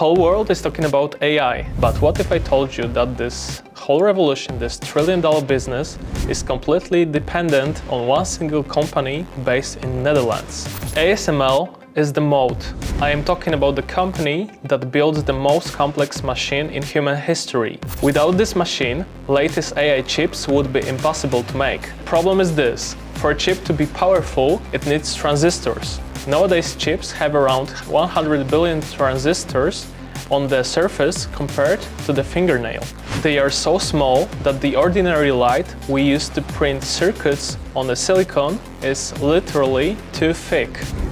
whole world is talking about AI, but what if I told you that this whole revolution, this trillion dollar business, is completely dependent on one single company based in Netherlands? ASML is the moat. I am talking about the company that builds the most complex machine in human history. Without this machine, latest AI chips would be impossible to make. Problem is this, for a chip to be powerful, it needs transistors. Nowadays chips have around 100 billion transistors on the surface compared to the fingernail. They are so small that the ordinary light we use to print circuits on the silicon is literally too thick.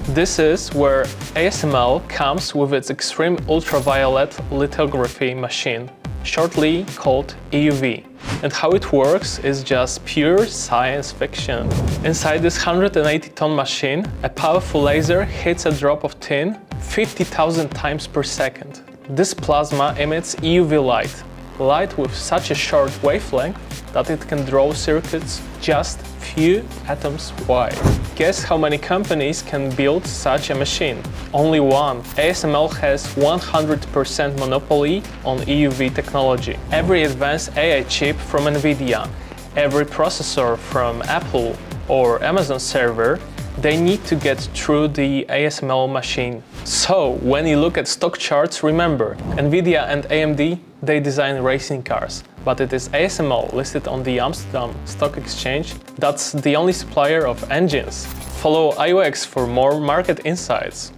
This is where ASML comes with its extreme ultraviolet lithography machine, shortly called EUV. And how it works is just pure science fiction. Inside this 180 ton machine, a powerful laser hits a drop of tin 50,000 times per second. This plasma emits UV light, light with such a short wavelength that it can draw circuits just few atoms wide. Guess how many companies can build such a machine? Only one. ASML has 100% monopoly on EUV technology. Every advanced AI chip from NVIDIA, every processor from Apple or Amazon server they need to get through the ASML machine. So, when you look at stock charts, remember, NVIDIA and AMD, they design racing cars, but it is ASML listed on the Amsterdam Stock Exchange that's the only supplier of engines. Follow IUX for more market insights.